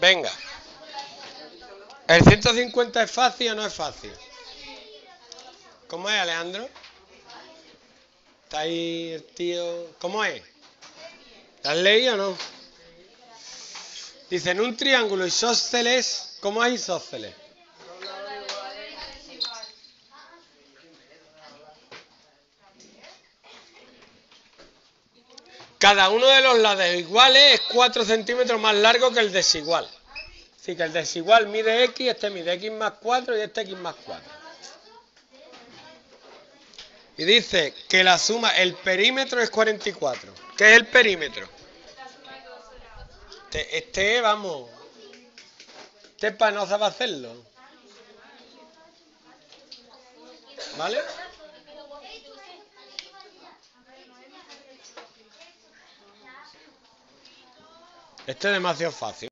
Venga. ¿El 150 es fácil o no es fácil? ¿Cómo es, Alejandro? ¿Está ahí el tío? ¿Cómo es? ¿La has leído o no? Dice, en un triángulo isósceles, ¿cómo es isósceles? Cada uno de los lados iguales es 4 centímetros más largo que el desigual. Así que el desigual mide x, este mide x más 4 y este x más 4. Y dice que la suma, el perímetro es 44. ¿Qué es el perímetro? Este, este vamos, este para no saber hacerlo. ¿Vale? Este es demasiado fácil.